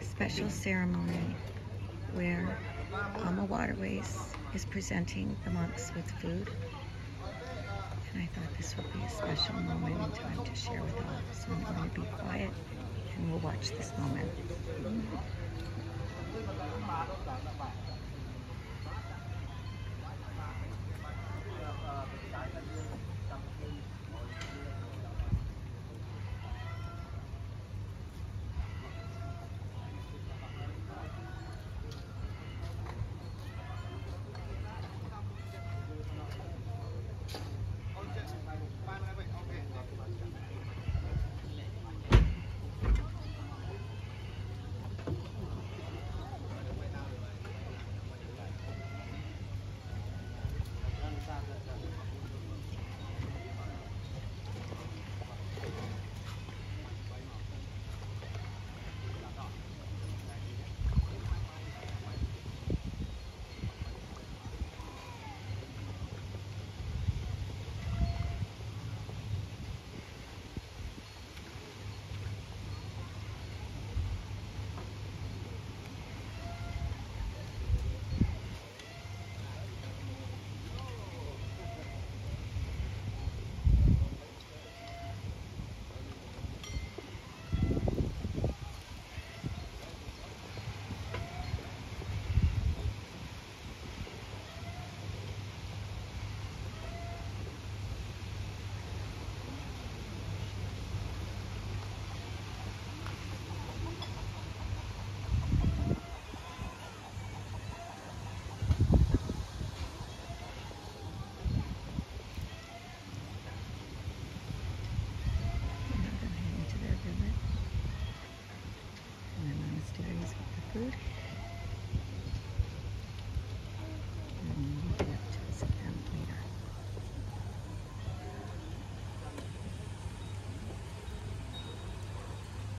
special ceremony where um, AmaWaterways is presenting the monks with food. And I thought this would be a special moment in time to share with all. So I'm going to be quiet and we'll watch this moment. Food.